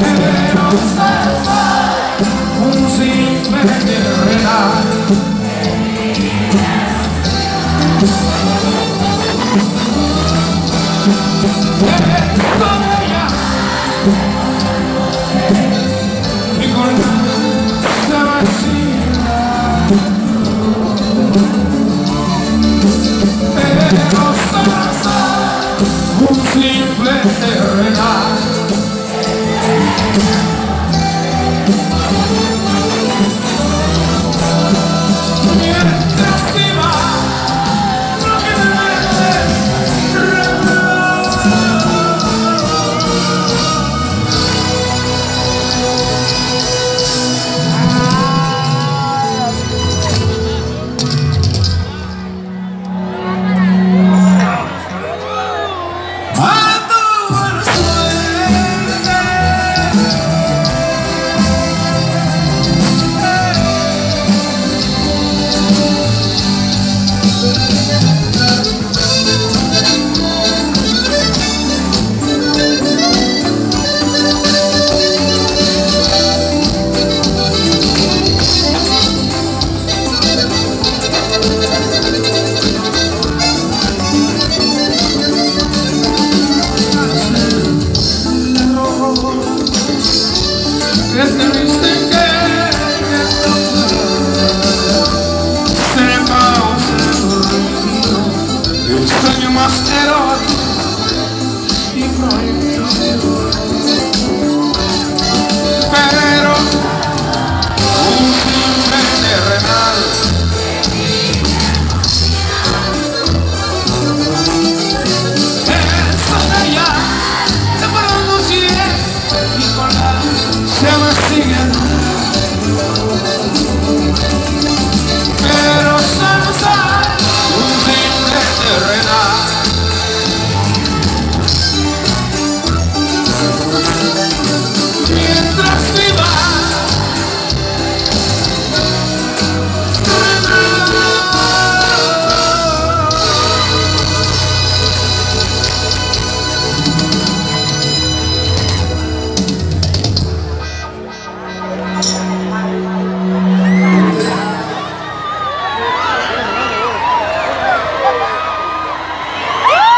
Pero un simple lost it all.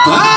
Ah!